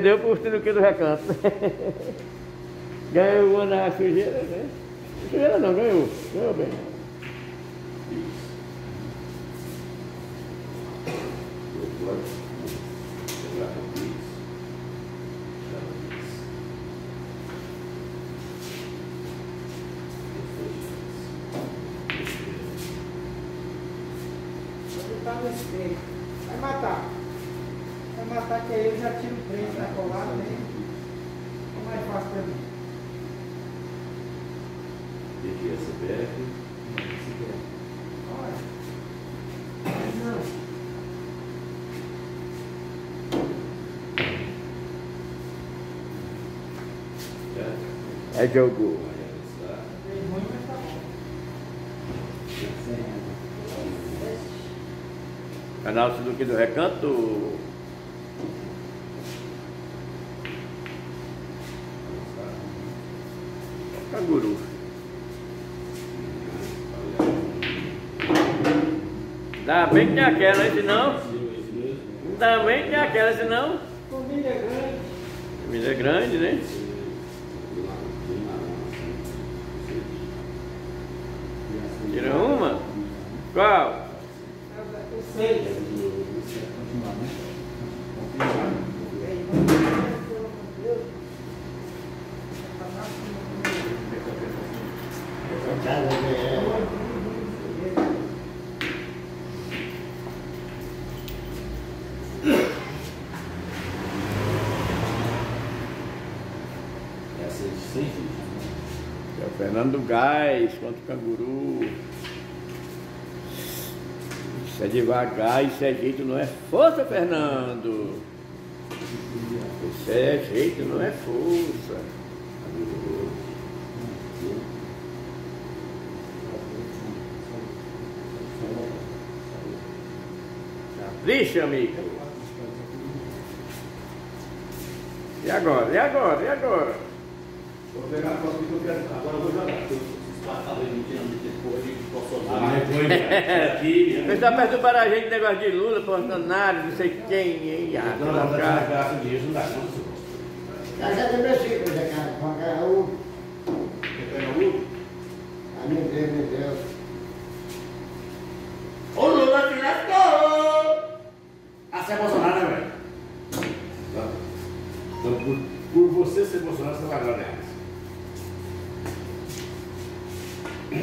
Deu por tudo que do recanto. ganhou uma na sujeira, né? Sujeira não, ganhou. Ganhou bem. Tá no espelho. Vai matar. Vai matar que aí eu já tiro o preço da colada, né? É mais fácil pra mim. Aqui é CPF. Olha. Não. É jogo. Bem ruim, mas tá bom. Canal Suduque do Recanto. Canguru. Dá bem que tem aquela, hein? Senão. Dá bem que tem aquela, senão. Família grande. Comida é grande, né? Tira uma. Qual? Essa é de 100 vídeos. É o Fernando Gás contra o Canguru. Isso é devagar, isso é jeito, não é força, Fernando. Isso é jeito, não é força. Capricha, amigo. E agora? E agora? E agora? Vou pegar a foto que eu quero. Agora eu vou jogar. Você está perturbando a gente negócio de Lula, Bolsonaro, não sei quem, hein? Ah, Não, não, não, cara. graça disso, não dá conta. Casa do meu filho, Zé Carlos, com a U. Você pega o Lula? Ah, meu Eu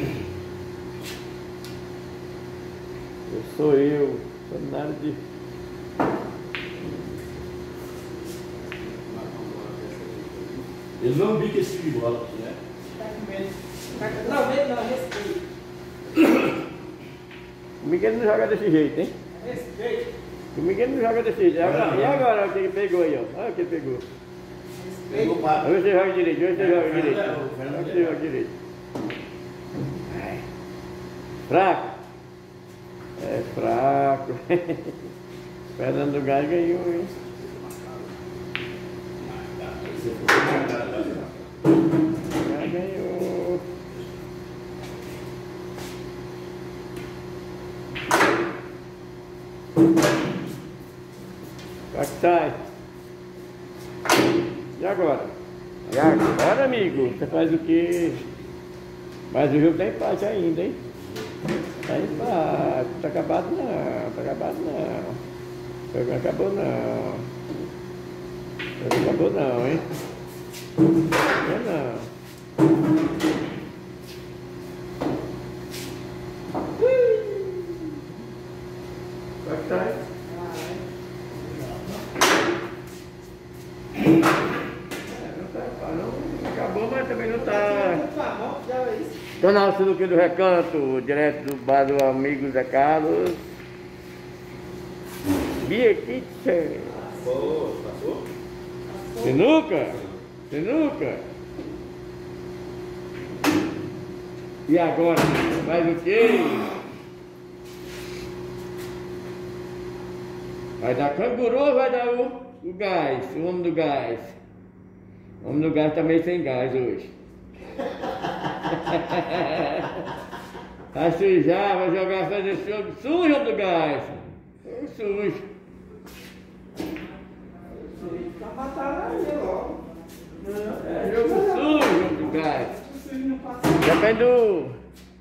sou eu, sou nada de. Ele não bica esse tipo de bola aqui, né? Tá com medo. Com... Não, medo não, respeito. O Miguel não joga desse jeito, hein? Respeito. O Miguel não joga desse jeito. E agora, e agora olha o que ele pegou aí, ó? Olha o que ele pegou. Pegou o Respeito. Olha você joga direito, olha você joga direito. Fernando, o Fernando Olha você joga direito. Fraco? É fraco. Fernando Gás ganhou, hein? Já ganhou. Sai. E agora? E agora, amigo? Você faz o quê? Mas o jogo tá empate ainda, hein? Tá empate. Tá acabado não. Tá acabado não. Não acabou não. Não acabou não, hein? Não, não. Vai que sai. É, não tá, não acabou, mas também não tá. Muito na mão, já isso. Canal Sinuque do Recanto, direto do bar do amigo Zé Carlos. Bia Kitchen. Passou, passou? Sinuca? Sinuca? E agora? Mais o quê? Vai dar canguru ou vai dar o, o gás? O homem do gás? O homem do gás tá meio sem gás hoje. Vai sujar, vai jogar, fazer sujo do gás. Sujo. Tá batalhando aí. É jogo sujo, jogo de gás. Depende do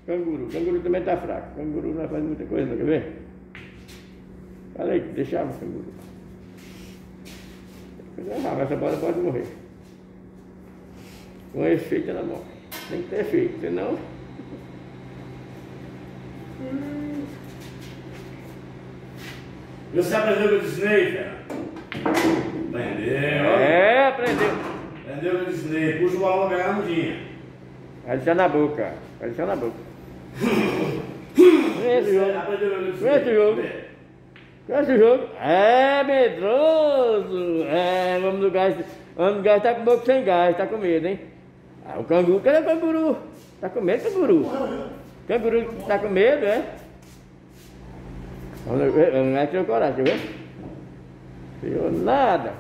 canguru. Canguru também tá fraco. Canguru não faz muita coisa, não quer ver? Falei que deixava o canguru. Coisa errada, essa bola pode morrer. Com efeito ela morre. Tem que ter efeito, senão. Você aprendeu o que eu te ensinei, cara? Aprendeu. É, aprendeu. Aprendeu o eu te ensinei. Puxa o balão pra pegar a mudinha. Vai deixar na boca. Vai deixar na boca. Esse Você jogo. aprendeu o eu te ensinei. Esse jogo. Jogo é medroso. É, vamos no gás. Vamos no gás, tá com boca sem gás, tá com medo, hein? Ah, o canguru, cadê o canguru? Tá com medo, canguru? Canguru tá com medo, é? Vamos ver, tirou coragem, quer ver? Tirou nada.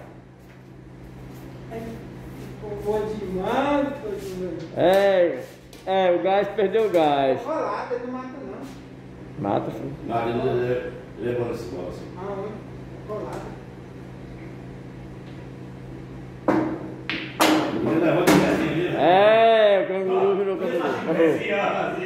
É, é, o gás perdeu o gás. Colada, ele não mata não. Mata sim. Não, ele- nesse bola assim. Aonde? Colada. Ele